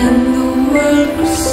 and the world